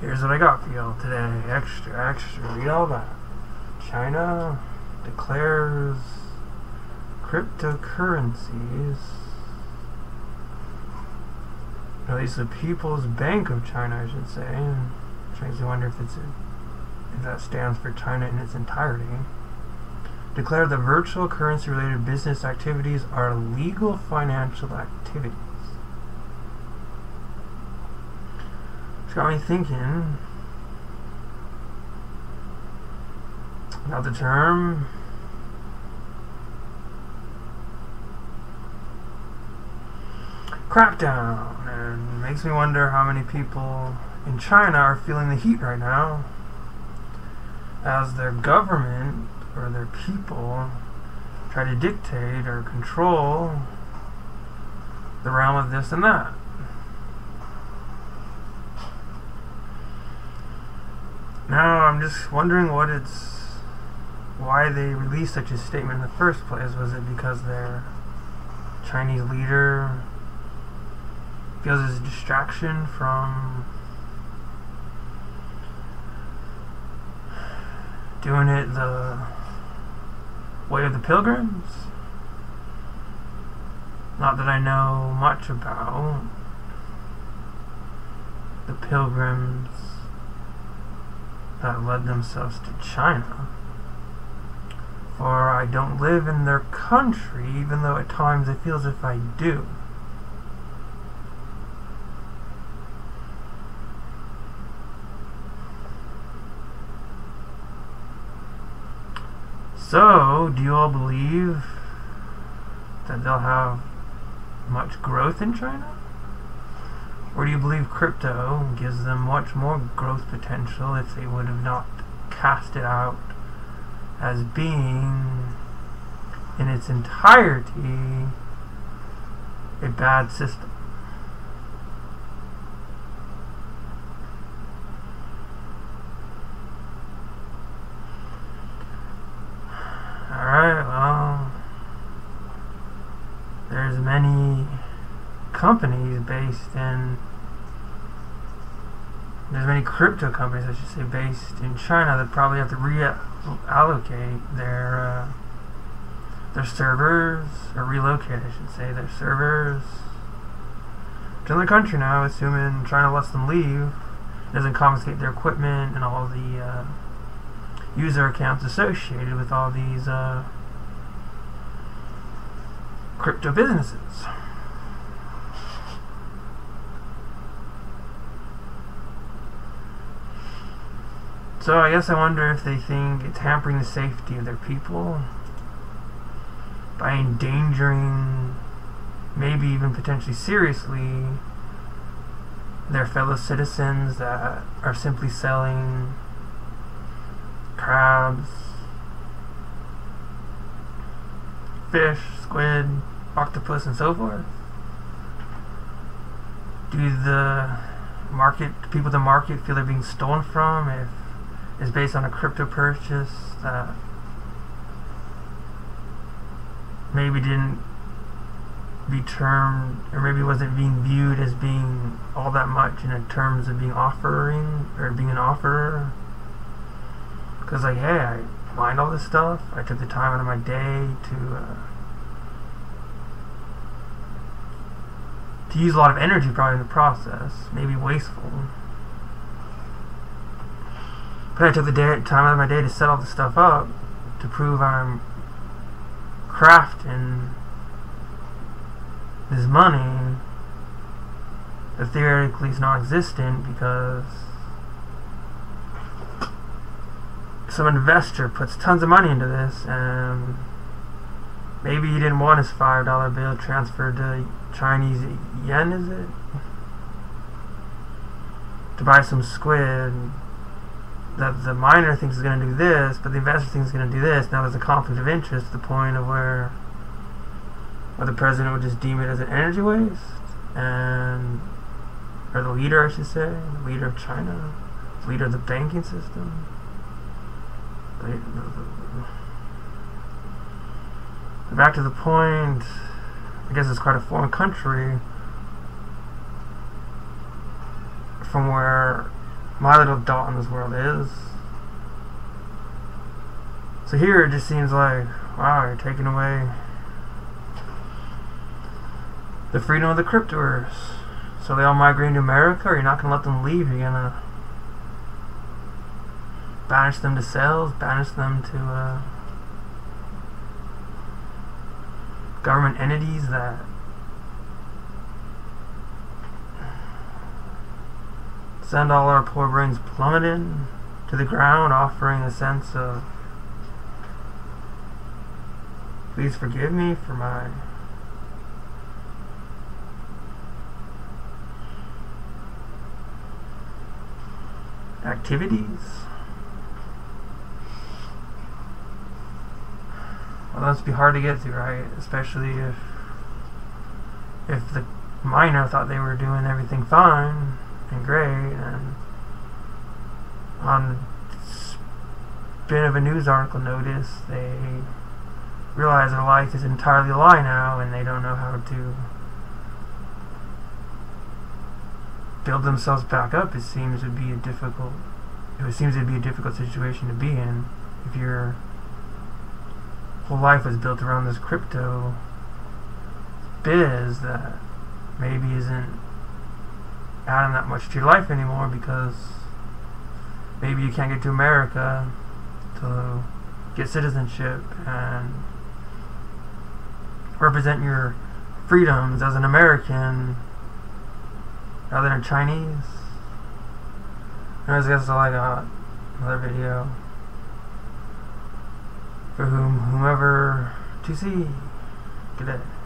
Here's what I got for y'all today. Extra, extra. Read all that. China declares cryptocurrencies. At least the People's Bank of China, I should say. Makes me wonder if it's a, if that stands for China in its entirety. Declare that virtual currency related business activities are legal financial activities. It's got me thinking about the term? Crackdown and makes me wonder how many people in China are feeling the heat right now. As their government or their people try to dictate or control the realm of this and that. Now I'm just wondering what it's why they released such a statement in the first place. Was it because their Chinese leader feels it's a distraction from doing it the way of the pilgrims? Not that I know much about the pilgrims that led themselves to China. For I don't live in their country, even though at times it feels as if I do. So, do you all believe that they'll have much growth in China? Or do you believe crypto gives them much more growth potential if they would have not cast it out as being in its entirety a bad system? Alright, well, there's many companies based in there's many crypto companies I should say based in China that probably have to reallocate their uh, their servers or relocate I should say their servers to another country now assuming China lets them leave doesn't confiscate their equipment and all the uh, user accounts associated with all these uh, crypto businesses. So I guess I wonder if they think it's hampering the safety of their people by endangering, maybe even potentially seriously, their fellow citizens that are simply selling crabs, fish, squid, octopus, and so forth? Do the market, people the market feel they're being stolen from if it's based on a crypto purchase that maybe didn't be termed, or maybe wasn't being viewed as being all that much in terms of being offering, or being an offerer? Because, like, hey, I mined all this stuff. I took the time out of my day to uh, to use a lot of energy probably in the process. Maybe wasteful. But I took the day, time out of my day to set all this stuff up to prove I'm crafting this money that theoretically is non-existent because some investor puts tons of money into this and maybe he didn't want his five dollar bill transferred to Chinese yen is it? To buy some squid that the miner thinks is going to do this but the investor thinks is going to do this. Now there's a conflict of interest to the point of where where the president would just deem it as an energy waste and or the leader I should say the leader of China the leader of the banking system. Back to the point, I guess it's quite a foreign country from where my little dot in this world is. So here it just seems like, wow, you're taking away the freedom of the cryptoers. So they all migrate to America, or you're not going to let them leave? You're going to banish them to cells, banish them to uh, government entities that send all our poor brains plummeting to the ground, offering a sense of please forgive me for my activities. Well, that's be hard to get through, right? Especially if if the miner thought they were doing everything fine and Gray, and on a bit of a news article notice, they realize their life is entirely a lie now, and they don't know how to build themselves back up. It seems to be a difficult. It seems to be a difficult situation to be in if your whole life was built around this crypto biz that maybe isn't adding that much to your life anymore because maybe you can't get to America to get citizenship and represent your freedoms as an American rather than Chinese. Anyways, that's all I got. Another video. For whom, whomever to see. Good day.